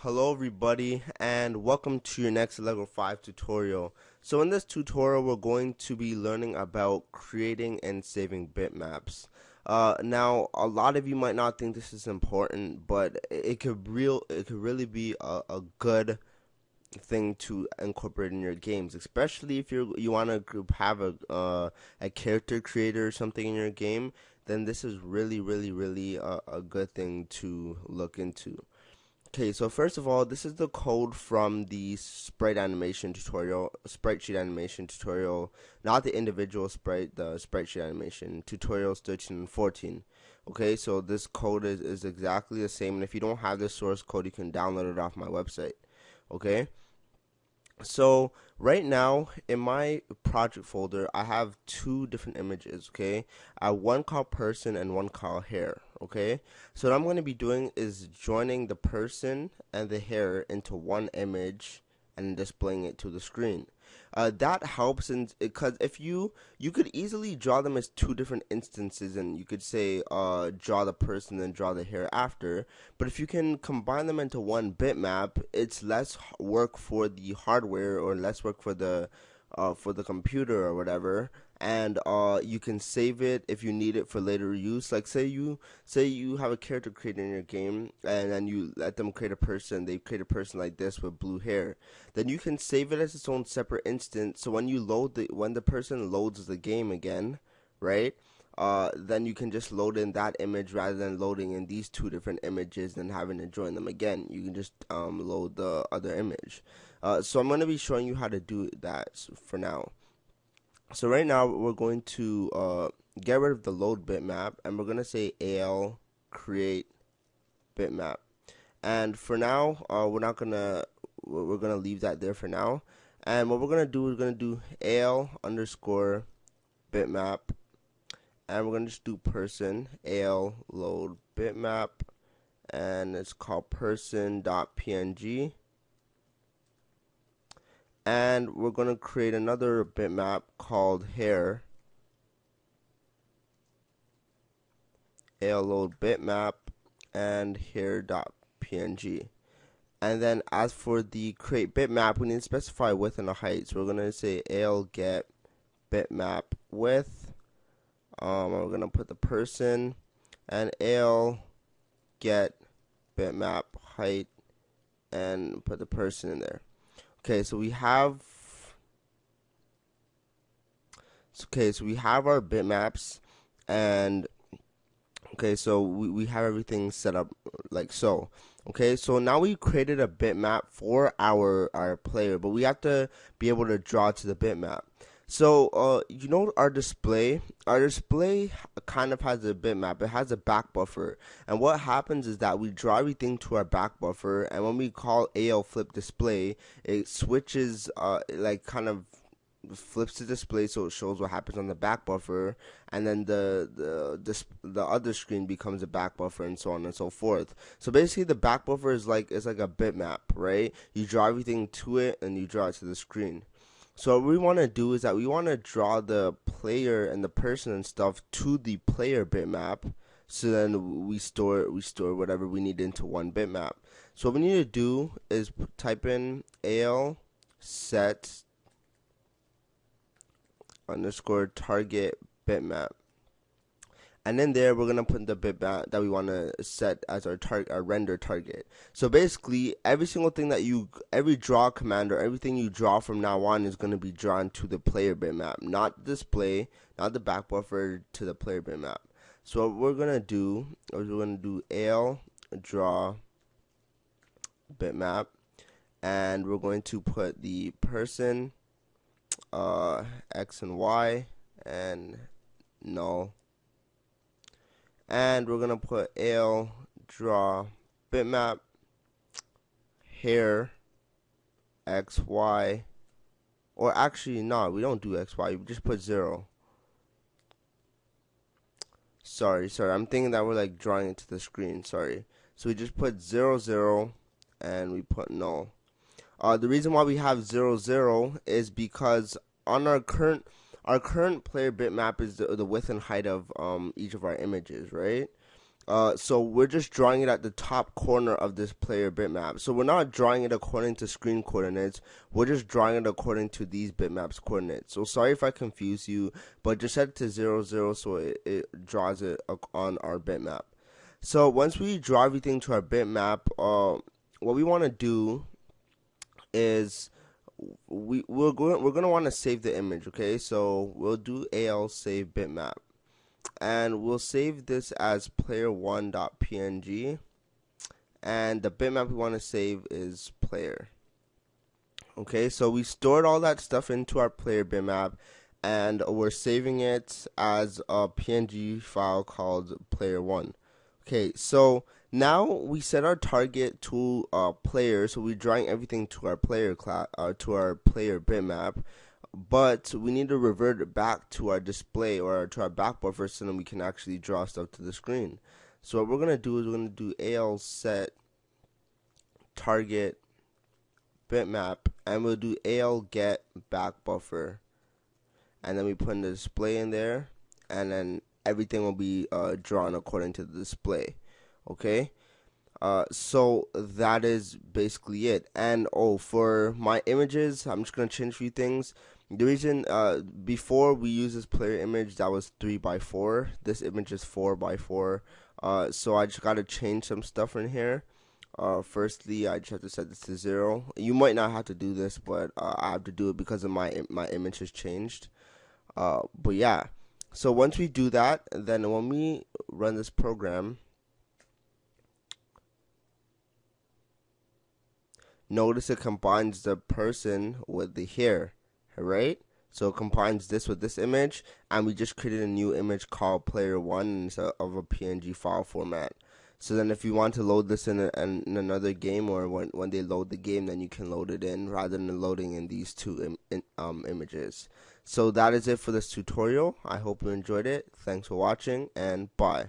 Hello everybody and welcome to your next Allegro 5 tutorial. So in this tutorial we're going to be learning about creating and saving bitmaps. Uh, now a lot of you might not think this is important but it could real it could really be a, a good thing to incorporate in your games, especially if you you want to have a uh, a character creator or something in your game. Then this is really, really, really a, a good thing to look into. Okay, so first of all, this is the code from the sprite animation tutorial, sprite sheet animation tutorial, not the individual sprite, the sprite sheet animation, tutorials 13 and 14. Okay, so this code is, is exactly the same, and if you don't have the source code, you can download it off my website. Okay, so right now in my project folder I have two different images okay? I have one called person and one called hair okay? So what I'm going to be doing is joining the person and the hair into one image and displaying it to the screen uh, that helps in because if you you could easily draw them as two different instances and you could say uh, draw the person and draw the hair after. But if you can combine them into one bitmap it's less work for the hardware or less work for the uh, for the computer or whatever and uh, you can save it if you need it for later use. Like say you say you have a character created in your game, and then you let them create a person. They create a person like this with blue hair. Then you can save it as its own separate instance. So when you load the when the person loads the game again, right? Uh, then you can just load in that image rather than loading in these two different images and having to join them again. You can just um, load the other image. Uh, so I'm going to be showing you how to do that for now. So right now we're going to uh, get rid of the load bitmap and we're going to say al create bitmap. And for now, uh, we're not going to, we're going to leave that there for now. And what we're going to do, we're going to do al underscore bitmap. And we're going to just do person al load bitmap. And it's called person dot person.png and we're going to create another bitmap called hair. AL load bitmap and hair.png and then as for the create bitmap we need to specify width and a height. So we're going to say al get bitmap width. Um, we're going to put the person and al get bitmap height and put the person in there Okay, so we have okay, so we have our bitmaps and okay, so we, we have everything set up like so. Okay, so now we created a bitmap for our our player, but we have to be able to draw to the bitmap. So, uh, you know our display? Our display kind of has a bitmap. It has a back buffer. And what happens is that we draw everything to our back buffer, and when we call AL flip display, it switches, uh, like kind of flips the display so it shows what happens on the back buffer and then the the the other screen becomes a back buffer and so on and so forth so basically the back buffer is like it's like a bitmap right you draw everything to it and you draw it to the screen so what we want to do is that we want to draw the player and the person and stuff to the player bitmap. So then we store we store whatever we need into one bitmap. So what we need to do is type in al set underscore target bitmap and then there we're gonna put the bit that we want to set as our target, our render target. So basically, every single thing that you, every draw command or everything you draw from now on is gonna be drawn to the player bitmap, not display, not the back buffer to the player bitmap. So what we're gonna do is we're gonna do al draw bitmap, and we're going to put the person, uh, x and y, and null and we're gonna put L draw bitmap hair X Y. Or actually no we don't do X Y. We just put zero. Sorry sorry. I'm thinking that we're like drawing it to the screen. Sorry. So we just put zero zero and we put null. Uh, the reason why we have zero zero is because on our current our current player bitmap is the, the width and height of um, each of our images, right? Uh, so we're just drawing it at the top corner of this player bitmap. So we're not drawing it according to screen coordinates. We're just drawing it according to these bitmaps coordinates. So sorry if I confuse you, but just set it to zero zero so it, it draws it on our bitmap. So once we draw everything to our bitmap, uh, what we want to do is we we're going we're gonna want to save the image. Okay, so we'll do al save bitmap. And we'll save this as player1.png and the bitmap we want to save is player. Okay so we stored all that stuff into our player bitmap and we're saving it as a png file called player1 okay so now we set our target to uh, player so we're drawing everything to our player class uh, to our player bitmap. But we need to revert it back to our display or to our back buffer so then we can actually draw stuff to the screen. So what we're going to do is we're to do al set target bitmap and we'll do al get back buffer. And then we put in the display in there and then everything will be uh, drawn according to the display okay uh, so that is basically it and oh for my images I'm just gonna change a few things the reason uh, before we use this player image that was three by four. This image is four by four. Uh, so I just gotta change some stuff in here. Uh, firstly, I just have to set this to zero. You might not have to do this, but uh, I have to do it because of my my image has changed. Uh, but yeah, so once we do that, then when we run this program, notice it combines the person with the hair right? So it combines this with this image, and we just created a new image called player one of a PNG file format. So then, if you want to load this in, a, in another game, or when when they load the game, then you can load it in rather than loading in these two Im, in, um, images. So that is it for this tutorial. I hope you enjoyed it. Thanks for watching, and bye.